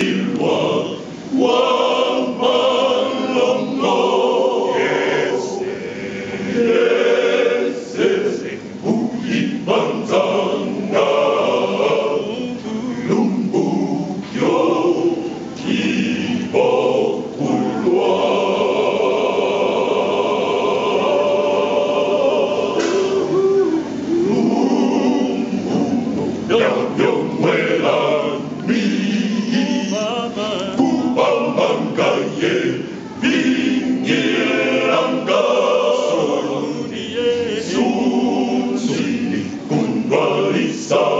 心望望望龙宫，景色奇异万丈高，龙宫有奇宝无数，龙宫妙用为难 stop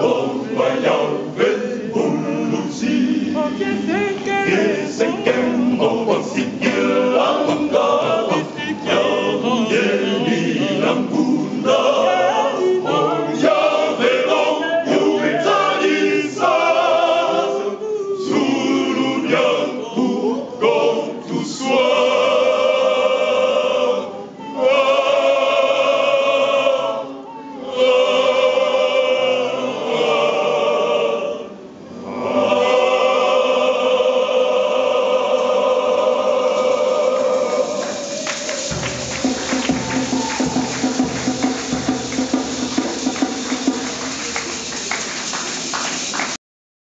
cùng và giàu vinh